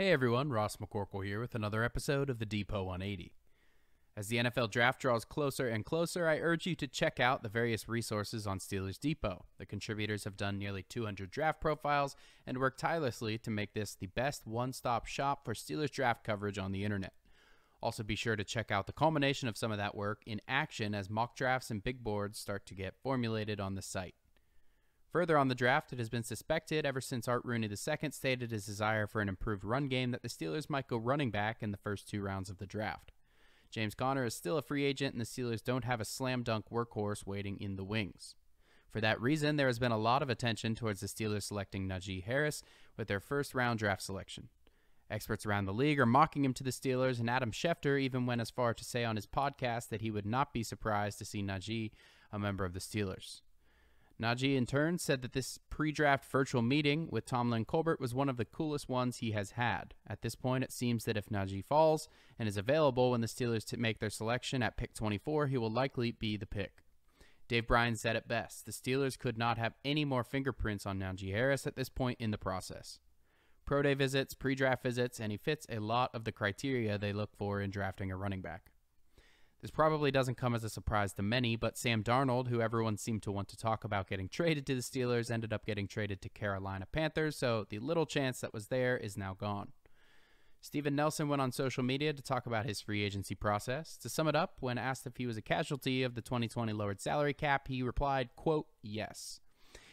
Hey everyone, Ross McCorkle here with another episode of the Depot 180. As the NFL draft draws closer and closer, I urge you to check out the various resources on Steelers Depot. The contributors have done nearly 200 draft profiles and worked tirelessly to make this the best one stop shop for Steelers draft coverage on the internet. Also, be sure to check out the culmination of some of that work in action as mock drafts and big boards start to get formulated on the site. Further on the draft, it has been suspected ever since Art Rooney II stated his desire for an improved run game that the Steelers might go running back in the first two rounds of the draft. James Conner is still a free agent, and the Steelers don't have a slam dunk workhorse waiting in the wings. For that reason, there has been a lot of attention towards the Steelers selecting Najee Harris with their first round draft selection. Experts around the league are mocking him to the Steelers, and Adam Schefter even went as far to say on his podcast that he would not be surprised to see Najee a member of the Steelers. Najee, in turn, said that this pre draft virtual meeting with Tomlin Colbert was one of the coolest ones he has had. At this point, it seems that if Najee falls and is available when the Steelers make their selection at pick 24, he will likely be the pick. Dave Bryan said it best the Steelers could not have any more fingerprints on Najee Harris at this point in the process. Pro day visits, pre draft visits, and he fits a lot of the criteria they look for in drafting a running back. This probably doesn't come as a surprise to many, but Sam Darnold, who everyone seemed to want to talk about getting traded to the Steelers, ended up getting traded to Carolina Panthers, so the little chance that was there is now gone. Steven Nelson went on social media to talk about his free agency process. To sum it up, when asked if he was a casualty of the 2020 lowered salary cap, he replied, quote, yes.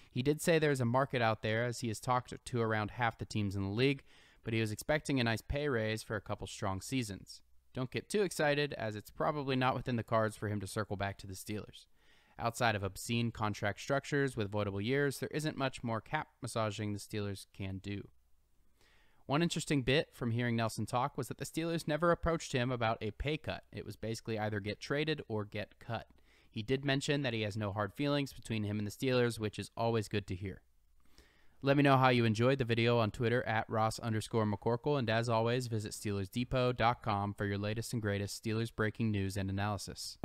He did say there's a market out there as he has talked to around half the teams in the league, but he was expecting a nice pay raise for a couple strong seasons. Don't get too excited, as it's probably not within the cards for him to circle back to the Steelers. Outside of obscene contract structures with voidable years, there isn't much more cap massaging the Steelers can do. One interesting bit from hearing Nelson talk was that the Steelers never approached him about a pay cut. It was basically either get traded or get cut. He did mention that he has no hard feelings between him and the Steelers, which is always good to hear. Let me know how you enjoyed the video on Twitter at Ross underscore McCorkle. And as always, visit SteelersDepot.com for your latest and greatest Steelers breaking news and analysis.